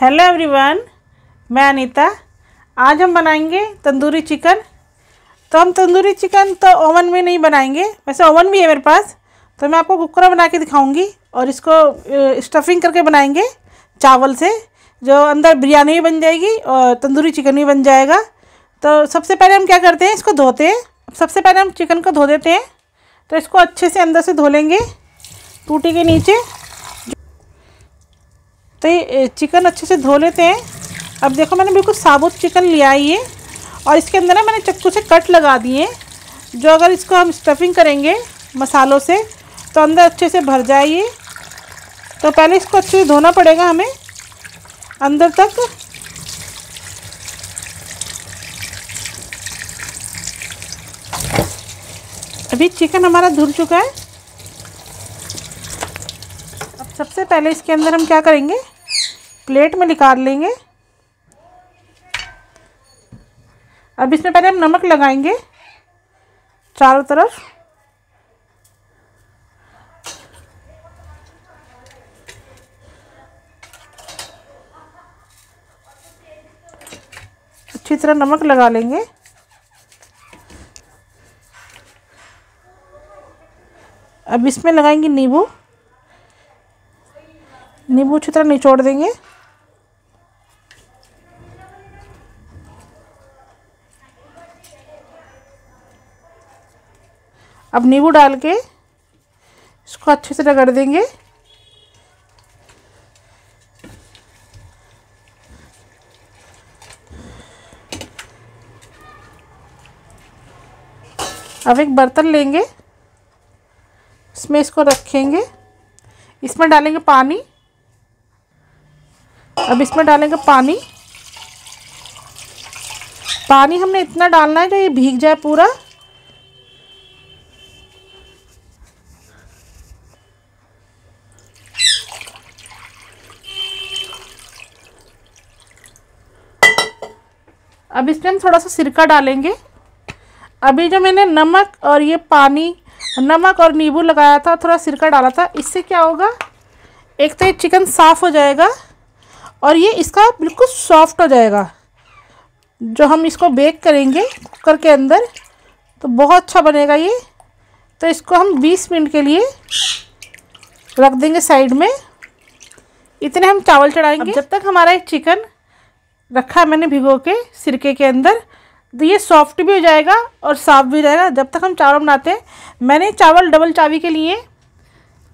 Hello everyone मैं अनीता। आज हम बनाएँगे तंदूरी चिकन। तो हम तंदूरी चिकन तो ओवन में नहीं बनाएँगे, वैसे ओवन भी है मेरे पास। तो मैं आपको कुकर बना के दिखाऊँगी और इसको स्टफिंग करके बनाएँगे चावल से, जो अंदर बिरयानी भी बन जाएगी और तंदूरी चिकन भी बन जाएगा। तो सबसे पहले हम क्या करते हैं, इसको धोते हैं। सबसे पहले हम चिकन को धो देते हैं। तो इसको अच्छे से अंदर से धो लेंगे, टूटी के नीचे। तो ये चिकन अच्छे से धो लेते हैं। अब देखो, मैंने बिल्कुल साबुत चिकन लिया है ये। और इसके अंदर ना मैंने चक्कू से कट लगा दिए जो अगर इसको हम स्टफिंग करेंगे मसालों से तो अंदर अच्छे से भर ये तो पहले इसको अच्छे से धोना पड़ेगा हमें। अंदर तक। अभी चिकन हमारा धुल चुका है। सबसे पहले इसके अंदर हम क्या करेंगे? प्लेट में निकाल लेंगे। अब इसमें पहले हम नमक लगाएँगे चारों तरफ़। अच्छी तरह नमक लगा लेंगे। अब इसमें लगाएँगे नींबू। नींबू अच्छी तरह निचोड़ देंगे। अब नींबू डाल के इसको अच्छे से रगड़ देंगे। अब एक बर्तन लेंगे, इसमें इसको रखेंगे। इसमें डालेंगे पानी। अब इसमें डालेंगे पानी। पानी हमने इतना डालना है जो ये भीग जाए पूरा। अब इसमें हम थोड़ा सा सिरका डालेंगे। अभी जो मैंने नमक और ये पानी, नमक और नींबू लगाया था, थोड़ा सिरका डाला था, इससे क्या होगा? एक तो ये चिकन साफ़ हो जाएगा। और ये इसका बिल्कुल सॉफ्ट हो जाएगा। जो हम इसको बेक करेंगे कुकर के अंदर तो बहुत अच्छा बनेगा ये। तो इसको हम 20 मिनट के लिए रख देंगे साइड में। इतने हम चावल चढ़ाएँगे। जब तक हमारा एक चिकन रखा मैंने भिगो के सिरके के अंदर तो ये सॉफ्ट भी हो जाएगा और साफ़ भी रहेगा। जब तक हम चावल बनाते हैं, मैंने चावल डबल चावी के लिए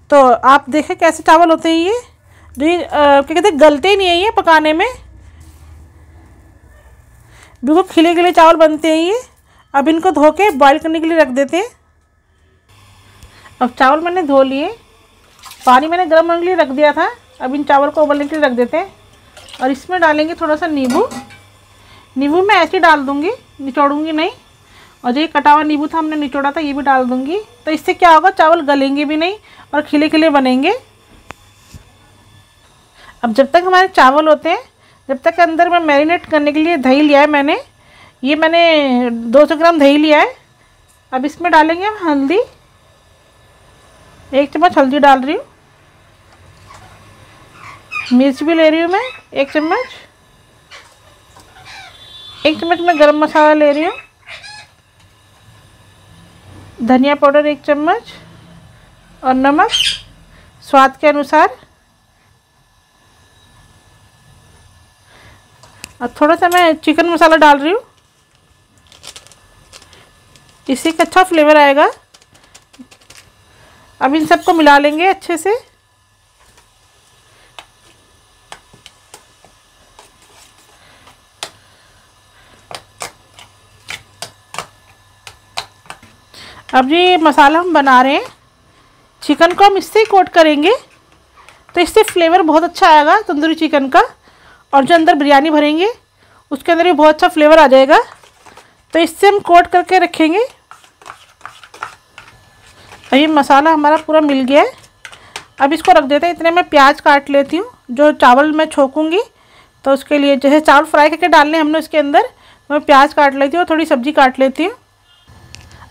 तो आप देखें कैसे चावल होते हैं ये। क्या कहते हैं, गलते नहीं है ये पकाने में? बिल्कुल खिले खिले चावल बनते हैं ये। अब इनको धो के बॉयल करने के लिए रख देते हैं। अब चावल मैंने धो लिए। पानी मैंने गर्म होने के लिए रख दिया था। अब इन चावल को उबलने के लिए रख देते हैं। और इसमें डालेंगे थोड़ा सा नींबू। नींबू मैं ऐसे ही डाल दूँगी, निचोड़ूँगी नहीं। और जो ये कटा हुआ नींबू था, हमने निचोड़ा था, ये भी डाल दूँगी। तो इससे क्या होगा, चावल गलेंगे भी नहीं और खिले खिले बनेंगे। अब जब तक हमारे चावल होते हैं, जब तक अंदर में मैरिनेट करने के लिए दही लिया है मैंने, ये मैंने 200 ग्राम दही लिया है, अब इसमें डालेंगे हम हल्दी। एक चम्मच हल्दी डाल रही हूँ। मिर्च भी ले रही हूँ मैं, एक चम्मच। एक चम्मच मैं गरम मसाला ले रही हूँ। धनिया पाउडर एक चम्मच और नमक, स्वाद के अनुसार और थोड़ा सा मैं चिकन मसाला डाल रही हूँ। इससे का अच्छा फ्लेवर आएगा। अब इन सबको मिला लेंगे अच्छे से। अब ये मसाला हम बना रहे हैं। चिकन को हम इससे ही कोट करेंगे। तो इससे फ्लेवर बहुत अच्छा आएगा तंदूरी चिकन का। और जो अंदर बिरयानी भरेंगे, उसके अंदर भी बहुत अच्छा फ्लेवर आ जाएगा। तो इससे हम कोट करके रखेंगे। अभी मसाला हमारा पूरा मिल गया है। अब इसको रख देते हैं। इतने मैं प्याज काट लेती हूँ, जो चावल मैं छोकूँगी। तो उसके लिए जैसे चावल फ्राई करके डालने हमने उसके अंदर मैं प्याज काट लेती हूँ और थोड़ी सब्ज़ी काट लेती हूँ।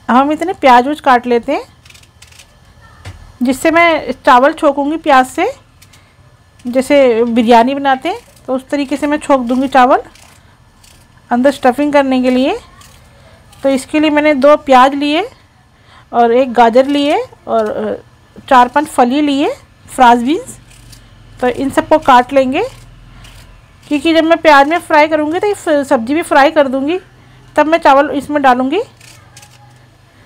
हम इतने प्याज उज काट लेते हैं, जिससे मैं चावल छोकूँगी प्याज से। जैसे बिरयानी बनाते हैं तो उस तरीके से मैं छोंक दूँगी चावल अंदर स्टफिंग करने के लिए। तो इसके लिए मैंने दो प्याज लिए और एक गाजर लिए और चार पाँच फली लिए फ्राज बीन्स तो इन सबको काट लेंगे। क्योंकि जब मैं प्याज में फ्राई करूँगी तो सब्ज़ी भी फ्राई कर दूँगी, तब मैं चावल इसमें डालूँगी।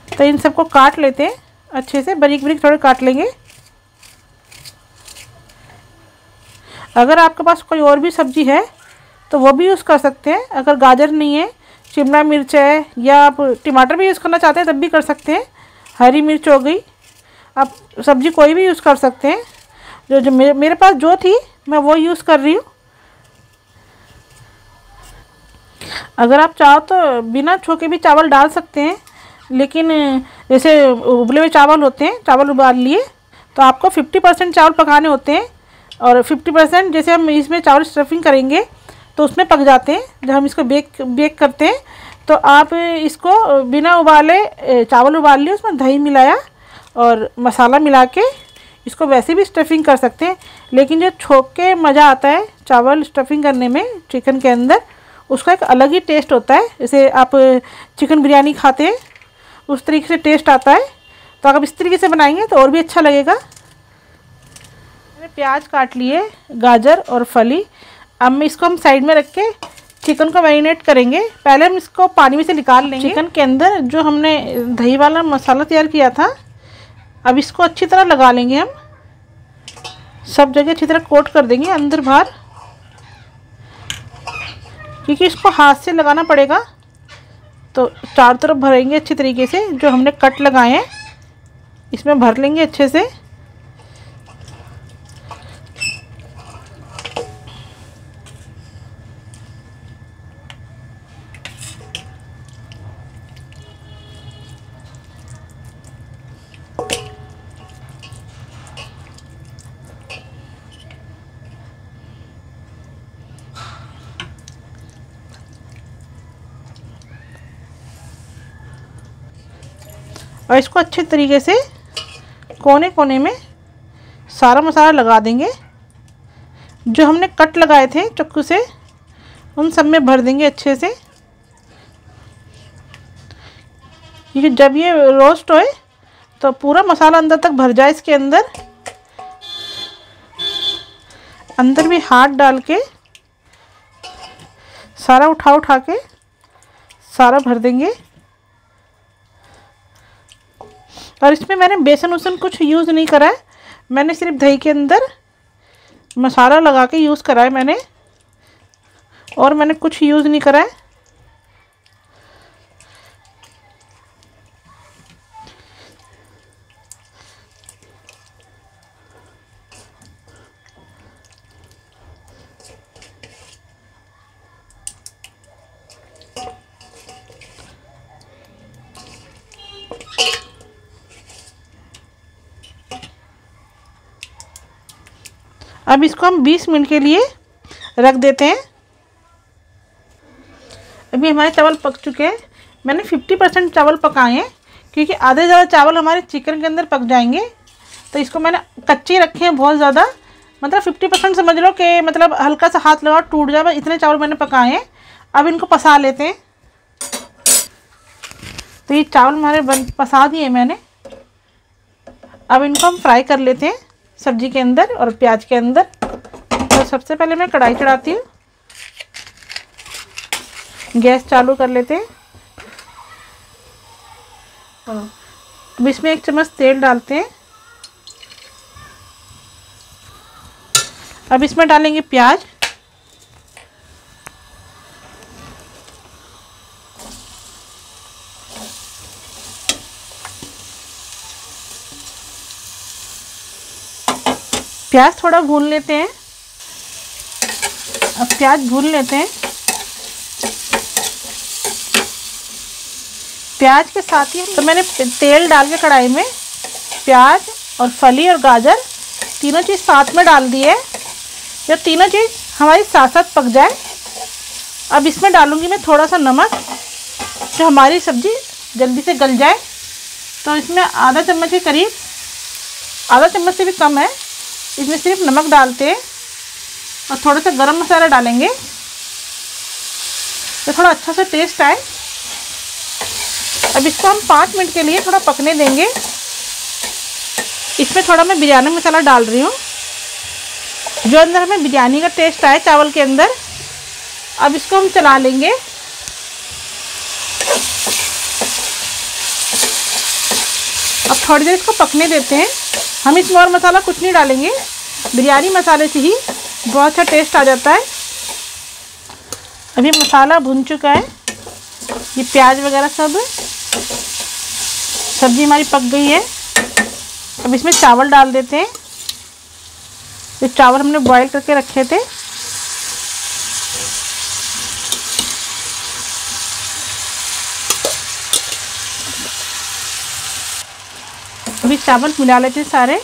तो इन सबको काट लेते हैं, अच्छे से बारीक बारीक थोड़े काट लेंगे। अगर आपके पास कोई और भी सब्ज़ी है तो वो भी यूज़ कर सकते हैं। अगर गाजर नहीं है, शिमला मिर्च है, या आप टमाटर भी यूज़ करना चाहते हैं, तब भी कर सकते हैं। हरी मिर्च हो गई, आप सब्ज़ी कोई भी यूज़ कर सकते हैं। जो जो मेरे मेरे पास जो थी, मैं वो यूज़ कर रही हूँ। अगर आप चाहो तो बिना छोके भी चावल डाल सकते हैं, लेकिन जैसे उबले हुए चावल होते हैं, चावल उबाल लिए तो आपको 50 परसेंट चावल पकाने होते हैं। और 50 परसेंट जैसे हम इसमें चावल स्टफिंग करेंगे तो उसमें पक जाते हैं। जब हम इसको बेक बेक करते हैं तो आप इसको बिना उबाले चावल उबाल लिए, उसमें दही मिलाया और मसाला मिला के इसको वैसे भी स्टफिंग कर सकते हैं। लेकिन जो छोक के मज़ा आता है चावल स्टफिंग करने में चिकन के अंदर, उसका एक अलग ही टेस्ट होता है। जैसे आप चिकन बिरयानी खाते हैं, उस तरीके से टेस्ट आता है। तो अगर इस तरीके से बनाएँगे तो और भी अच्छा लगेगा। मैंने प्याज काट लिए, गाजर और फली। अब इसको हम साइड में रख के चिकन को मैरिनेट करेंगे। पहले हम इसको पानी में से निकाल लेंगे। चिकन के अंदर जो हमने दही वाला मसाला तैयार किया था, अब इसको अच्छी तरह लगा लेंगे हम। सब जगह अच्छी तरह कोट कर देंगे अंदर बाहर, क्योंकि इसको हाथ से लगाना पड़ेगा। तो चारों तरफ़ भरेंगे अच्छी तरीके से, जो हमने कट लगाए हैं, इसमें भर लेंगे अच्छे से। और इसको अच्छे तरीके से कोने कोने में सारा मसाला लगा देंगे। जो हमने कट लगाए थे चक्कू से, उन सब में भर देंगे अच्छे से। क्योंकि जब ये रोस्ट होए तो पूरा मसाला अंदर तक भर जाए इसके अंदर। अंदर भी हाथ डाल के, सारा उठा उठा के, सारा भर देंगे। और इसमें मैंने बेसन उसन कुछ यूज़ नहीं करा है। मैंने सिर्फ़ दही के अंदर मसाला लगा के यूज़ करा है मैंने। और मैंने कुछ यूज़ नहीं करा है। अब इसको हम 20 मिनट के लिए रख देते हैं। अभी हमारे चावल पक चुके हैं। मैंने 50 परसेंट चावल पकाए हैं, क्योंकि आधे ज़्यादा चावल हमारे चिकन के अंदर पक जाएँगे। तो इसको मैंने कच्चे रखे हैं बहुत ज़्यादा। मतलब 50 परसेंट समझ लो कि मतलब हल्का सा हाथ लगाओ, टूट जाए इतने चावल मैंने पकाए हैं। अब इनको पसा लेते हैं। तो ये चावल हमारे बन, पसा दिए मैंने। अब इनको हम फ्राई कर लेते हैं। सब्ज़ी के अंदर और प्याज के अंदर। तो सबसे पहले मैं कढ़ाई चढ़ाती हूँ। गैस चालू कर लेते हैं। अब इसमें एक चम्मच तेल डालते हैं। अब इसमें डालेंगे प्याज। प्याज थोड़ा भून लेते हैं। अब प्याज भून लेते हैं। प्याज के साथ ही तो मैंने तेल डाल के कढ़ाई में प्याज और फली और गाजर तीनों चीज़ साथ में डाल दिए जब तीनों चीज़ हमारी साथ साथ पक जाए। अब इसमें डालूँगी मैं थोड़ा सा नमक जो हमारी सब्ज़ी जल्दी से गल जाए। तो इसमें आधा चम्मच के करीब, आधा चम्मच से भी कम है। इसमें सिर्फ़ नमक डालते हैं और थोड़ा सा गरम मसाला डालेंगे। तो थोड़ा अच्छा सा टेस्ट आए। अब इसको हम पाँच मिनट के लिए थोड़ा पकने देंगे। इसमें थोड़ा मैं बिरयानी मसाला डाल रही हूँ। जो अंदर हमें बिरयानी का टेस्ट आए चावल के अंदर, अब इसको हम चला लेंगे। अब थोड़ी देर इसको पकने देते हैं। हम इसमें और मसाला कुछ नहीं डालेंगे। बिरयानी मसाले से ही बहुत अच्छा टेस्ट आ जाता है। अभी मसाला भुन चुका है। ये प्याज वगैरह सब, सब्ज़ी हमारी पक गई है। अब इसमें चावल डाल देते हैं। ये चावल हमने बॉईल करके रखे थे अभी चावल मिला लेते सारे।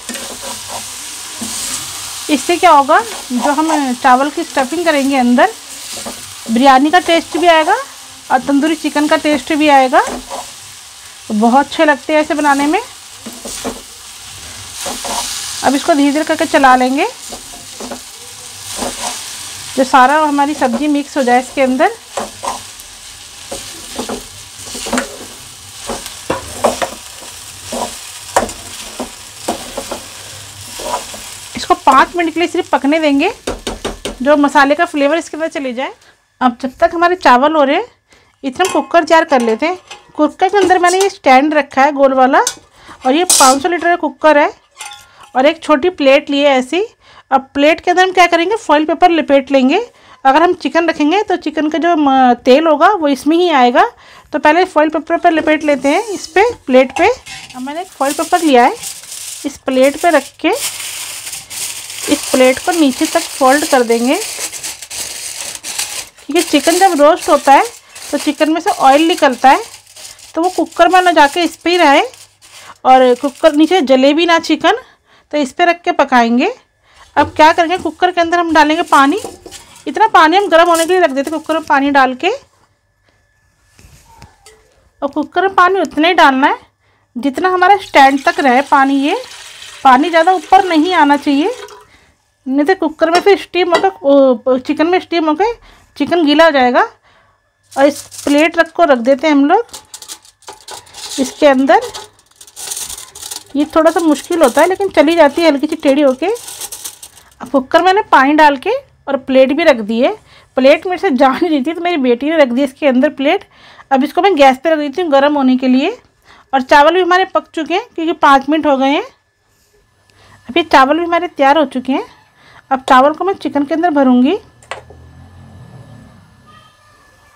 इससे क्या होगा, जो हम चावल की स्टफिंग करेंगे अंदर, बिरयानी का टेस्ट भी आएगा और तंदूरी चिकन का टेस्ट भी आएगा। तो बहुत अच्छे लगते हैं ऐसे बनाने में। अब इसको धीरे धीरे करके चला लेंगे। जो सारा हमारी सब्ज़ी मिक्स हो जाए इसके अंदर इसको पाँच मिनट के लिए सिर्फ़ पकने देंगे। जो मसाले का फ्लेवर इसके अंदर चले जाए। अब जब तक हमारे चावल हो रहे हैं इतना कुकर तैयार कर लेते हैं। कुकर के अंदर मैंने ये स्टैंड रखा है गोल वाला, और ये 500 लीटर का कुकर है। और एक छोटी प्लेट लिए ऐसी। अब प्लेट के अंदर हम क्या करेंगे फॉइल पेपर लपेट लेंगे। अगर हम चिकन रखेंगे तो चिकन का जो तेल होगा, वो इसमें ही आएगा। तो पहले फॉइल पेपर पर लपेट लेते हैं इस पर प्लेट पे। अब मैंने एक फॉइल पेपर लिया है। इस प्लेट पे रख के इस प्लेट को नीचे तक फोल्ड कर देंगे। क्योंकि चिकन जब रोस्ट होता है तो चिकन में से ऑयल निकलता है तो वो कुकर में ना जाके इस पर ही रहे और कुकर नीचे जले भी ना चिकन तो इस पर रख के पकाएँगे। अब क्या करेंगे, कुकर के अंदर हम डालेंगे पानी। इतना पानी हम गर्म होने के लिए रख देते कुकर में पानी डाल के। और कुकर में पानी उतना ही डालना है, जितना हमारा स्टैंड तक रहे पानी ये। पानी ज़्यादा ऊपर नहीं आना चाहिए। नहीं तो कुकर में फिर स्टीम होकर चिकन में स्टीम होकर चिकन गीला हो जाएगा। और इस प्लेट रख, को रख देते हैं हम लोग। इसके अंदर, ये थोड़ा सा मुश्किल होता है, लेकिन चली जाती है हल्की सी टेढ़ी होके। अब कुकर मैंने पानी डाल के और प्लेट भी रख दी है। प्लेट मेरे से जा नहीं रही थी तो मेरी बेटी ने रख दी इसके अंदर प्लेट अब इसको मैं गैस पे रख देती हूँ गर्म होने के लिए। और चावल भी हमारे पक चुके हैं, क्योंकि पाँच मिनट हो गए हैं। अभी चावल भी हमारे तैयार हो चुके हैं। अब चावल को मैं चिकन के अंदर भरूँगी।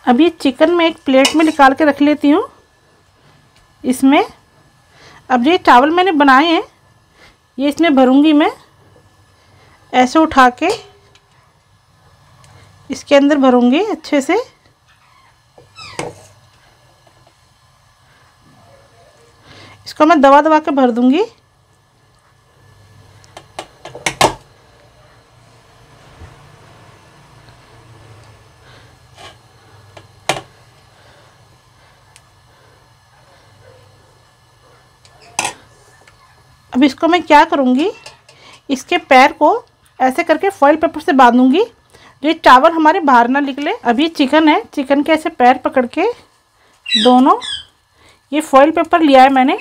अब ये चिकन मैं एक प्लेट में निकाल के रख लेती हूँ। इसमें अब ये चावल मैंने बनाए हैं, ये इसमें भरूँगी मैं। ऐसे उठा के इसके अंदर भरूँगी अच्छे से। इसको मैं दवा दबा के भर दूँगी। अब इसको मैं क्या करूँगी? इसके पैर को ऐसे करके फॉइल पेपर से बांधूँगी। जो ये चावल हमारे बाहर ना निकले, अभी चिकन है। चिकन के ऐसे पैर पकड़ के दोनों ये फॉइल पेपर लिया है मैंने।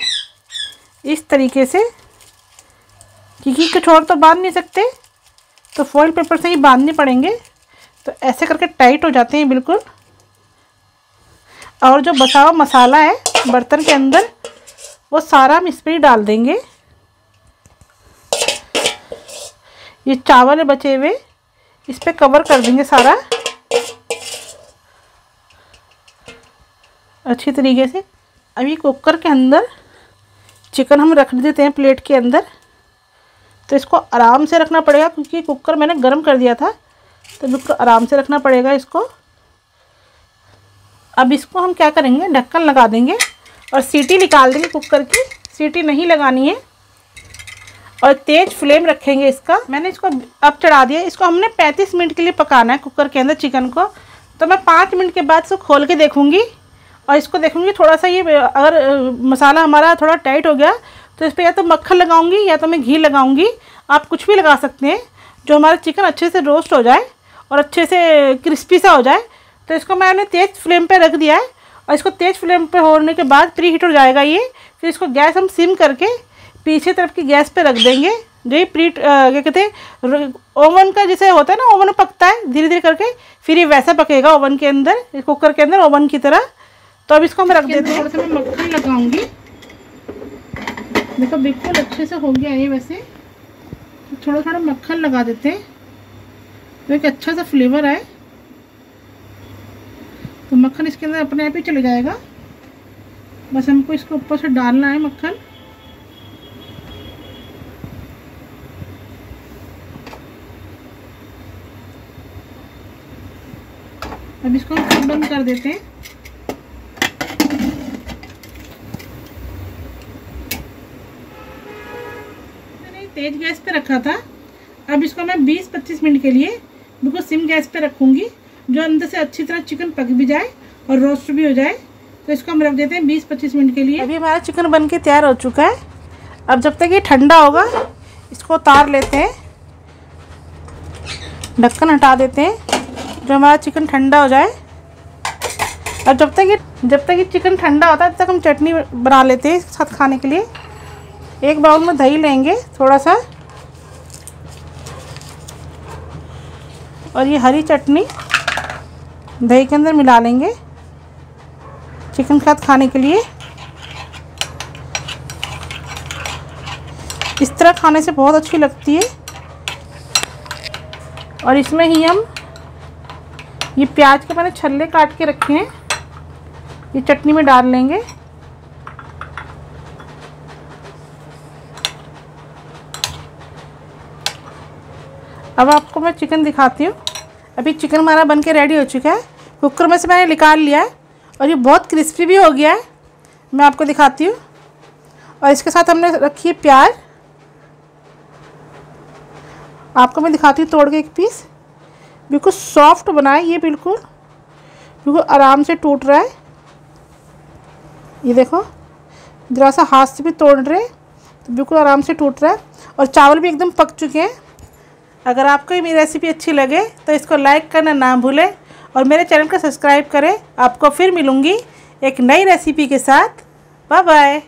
इस तरीके से। क्योंकि कुछ और तो बाँध नहीं सकते। तो फॉइल पेपर से ही बांधने पड़ेंगे। तो ऐसे करके टाइट हो जाते हैं बिल्कुल। और जो बचा हुआ मसाला है बर्तन के अंदर, वो सारा हम इस पर ही डाल देंगे। ये चावल बचे हुए। इस पर कवर कर देंगे सारा। अच्छी तरीके से। अभी कुकर के अंदर चिकन हम रख देते हैं प्लेट के अंदर। तो इसको आराम से रखना पड़ेगा क्योंकि कुकर मैंने गर्म कर दिया था। तो बिल्कुल आराम से रखना पड़ेगा इसको। अब इसको हम क्या करेंगे? ढक्कन लगा देंगे और सीटी निकाल देंगे कुकर की। सीटी नहीं लगानी है। और तेज़ फ्लेम रखेंगे इसका। मैंने इसको अब चढ़ा दिया। इसको हमने 35 मिनट के लिए पकाना है कुकर के अंदर चिकन को। तो मैं पाँच मिनट के बाद इसको खोल के देखूँगी और इसको देखूँगी थोड़ा सा ये, अगर मसाला हमारा थोड़ा टाइट हो गया तो इस पर या तो मक्खन लगाऊँगी या तो मैं घी लगाऊँगी। आप कुछ भी लगा सकते हैं, जो हमारा चिकन अच्छे से रोस्ट हो जाए और अच्छे से क्रिस्पी सा हो जाए। तो इसको मैंने तेज़ फ्लेम पे रख दिया है और इसको तेज़ फ्लेम पे होने के बाद प्री हीट हो जाएगा ये। फिर इसको गैस हम सिम करके पीछे तरफ़ की गैस पे रख देंगे। जो ये प्री क्या कहते हैं ओवन का जैसे होता है ना, ओवन पकता है धीरे धीरे करके, फिर ये वैसा पकेगा ओवन के अंदर कुकर के अंदर, ओवन की तरह। तो अब इसको हम रख देते हैं। मैं मक्खन लगाऊँगी। देखो, बिल्कुल अच्छे से हो गया ये वैसे। थोड़ा थोड़ा मक्खन लगा देते हैं। तो एक अच्छा सा फ्लेवर आए। तो मक्खन इसके अंदर अपने आप ही चले जाएगा। बस हमको इसको ऊपर से डालना है मक्खन। अब इसको हम बंद कर देते हैं। मैंने तेज गैस पे रखा था। अब इसको मैं 20-25 मिनट के लिए बिल्कुल सिम गैस पे रखूँगी, जो अंदर से अच्छी तरह चिकन पक भी जाए और रोस्ट भी हो जाए। तो इसको हम रख देते हैं 20-25 मिनट के लिए। अभी हमारा चिकन बन के तैयार हो चुका है। अब जब तक ये ठंडा होगा, इसको उतार लेते हैं। ढक्कन हटा देते हैं। जो हमारा चिकन ठंडा हो जाए, और जब तक ये, जब तक ये चिकन ठंडा होता है, तब तक हम चटनी बना लेते हैं इसके साथ खाने के लिए। एक बाउल में दही लेंगे थोड़ा सा और ये हरी चटनी दही के अंदर मिला लेंगे चिकन के साथ खाने के लिए। इस तरह खाने से बहुत अच्छी लगती है। और इसमें ही हम ये प्याज के मैंने छल्ले काट के रखे हैं। ये चटनी में डाल लेंगे। अब आपको मैं चिकन दिखाती हूँ। अभी चिकन हमारा बन के रेडी हो चुका है। कुकर में से मैंने निकाल लिया है और ये बहुत क्रिस्पी भी हो गया है। मैं आपको दिखाती हूँ। और इसके साथ हमने रखी है प्याज। आपको मैं दिखाती हूँ तोड़ के एक पीस बिल्कुल सॉफ्ट बना है, ये बिल्कुल। बिल्कुल आराम से टूट रहा है। ये देखो, ज़रा सा हाथ से भी तोड़ रहे तो बिल्कुल आराम से टूट रहा है। और चावल भी एकदम पक चुके हैं। अगर आपको ये मेरी रेसिपी अच्छी लगे तो इसको लाइक करना ना भूलें और मेरे चैनल को सब्सक्राइब करें। आपको फिर मिलूँगी एक नई रेसिपी के साथ। Bye bye